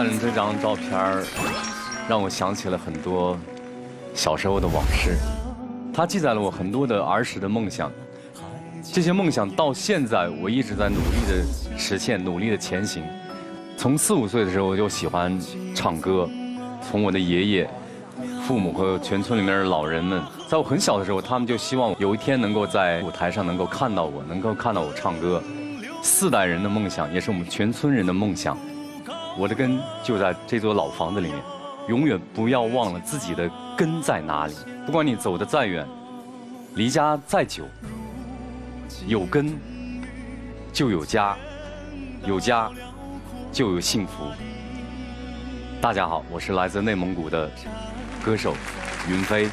看着这张照片，让我想起了很多小时候的往事。它记载了我很多的儿时的梦想，这些梦想到现在我一直在努力的实现，努力的前行。从四五岁的时候我就喜欢唱歌，从我的爷爷、父母和全村里面的老人们，在我很小的时候，他们就希望有一天能够在舞台上能够看到我，能够看到我唱歌。四代人的梦想，也是我们全村人的梦想。我的根就在这座老房子里面，永远不要忘了自己的根在哪里。不管你走得再远，离家再久，有根就有家，有家就有幸福。大家好，我是来自内蒙古的歌手云飞。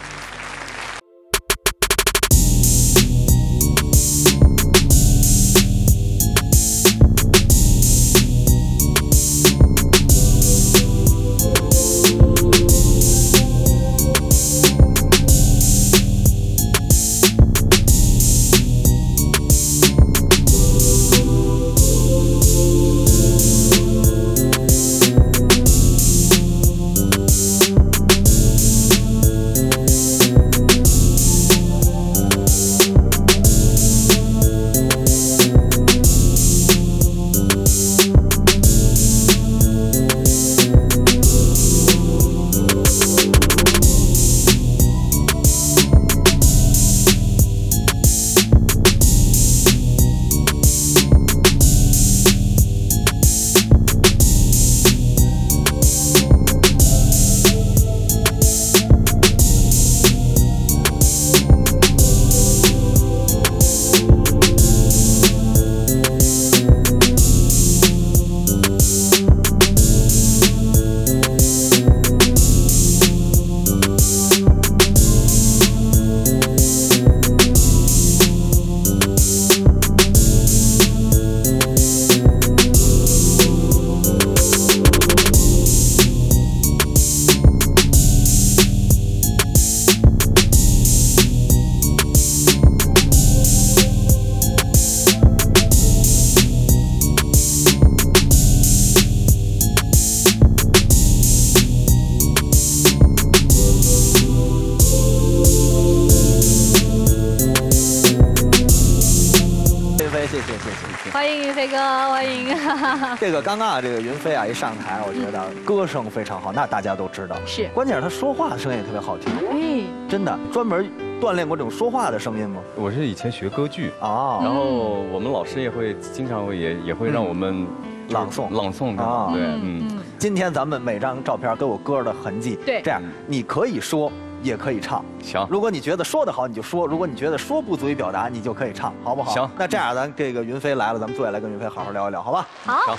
谢谢谢谢谢谢。欢迎云飞哥，欢迎。这个刚刚啊，这个云飞啊一上台，我觉得歌声非常好，那大家都知道。是关键是他说话的声音也特别好听，哎，真的。专门锻炼过这种说话的声音吗？我是以前学歌剧，啊，然后我们老师也会经常会也也会让我们朗诵朗诵的，啊对，嗯。今天咱们每张照片都有歌的痕迹，对这样你可以说，也可以唱。行，如果你觉得说得好，你就说；如果你觉得说不足以表达，你就可以唱，好不好？行那这样咱这个云飞来了，咱们坐下来跟云飞好好聊一聊，好吧？好，行，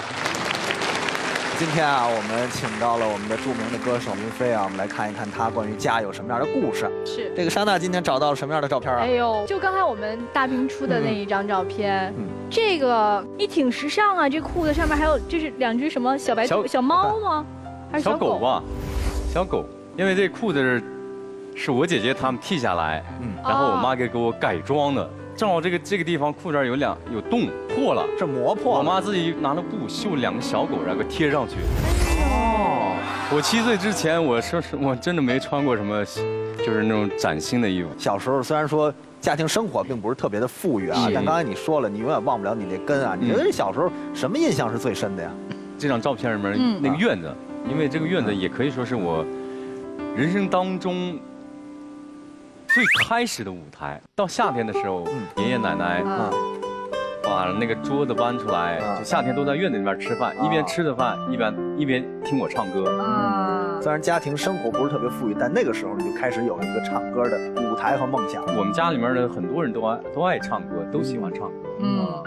今天啊，我们请到了我们的著名的歌手云飞啊，我们来看一看他关于家有什么样的故事。是。这个莎娜今天找到了什么样的照片啊哎？呦，就刚才我们大兵出的那一张照片，嗯这个你挺时尚啊，这裤子上面还有这是两只什么小白小小猫吗？还是小狗？吧，小狗，因为这裤子是是我姐姐她们剃下来，嗯然后我妈给给我改装的，正好这个这个地方裤这儿有两有洞破了，这磨破了。我妈自己拿了布绣两个小狗，然后给贴上去。哦，我七岁之前，我说是我真的没穿过什么，就是那种崭新的衣服。小时候虽然说家庭生活并不是特别的富裕啊，但刚才你说了，你永远忘不了你那根啊。你觉得你小时候什么印象是最深的呀？这张照片里面嗯那个院子，因为这个院子也可以说是我人生当中最开始的舞台。到夏天的时候，爷爷奶奶啊，把那个桌子搬出来啊，就夏天都在院子里面吃饭，啊一边吃着饭，一边一边听我唱歌。啊，虽然家庭生活不是特别富裕，但那个时候你就开始有了一个唱歌的舞台和梦想。我们家里面的很多人都爱都爱唱歌，都喜欢唱歌。嗯，